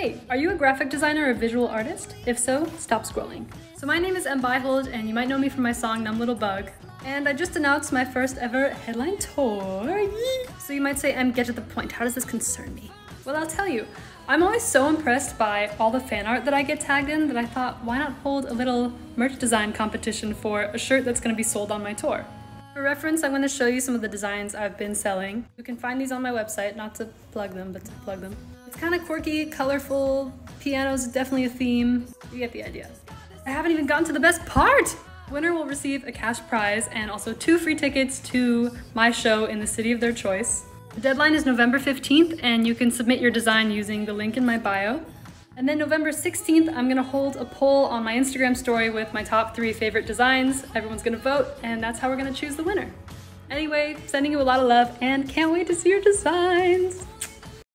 Hey, are you a graphic designer or visual artist? If so, stop scrolling. So my name is Em Beihold, and you might know me from my song Numb Little Bug. And I just announced my first ever headline tour. So you might say, Em, get to the point. How does this concern me? Well, I'll tell you. I'm always so impressed by all the fan art that I get tagged in that I thought, why not hold a little merch design competition for a shirt that's gonna be sold on my tour? For reference, I'm going to show you some of the designs I've been selling. You can find these on my website, not to plug them, but to plug them. It's kind of quirky, colorful, piano's definitely a theme. You get the idea. I haven't even gotten to the best part! Winner will receive a cash prize and also two free tickets to my show in the city of their choice. The deadline is November 15th and you can submit your design using the link in my bio. And then November 16th, I'm gonna hold a poll on my Instagram story with my top three favorite designs. Everyone's gonna vote, and that's how we're gonna choose the winner. Anyway, sending you a lot of love and can't wait to see your designs.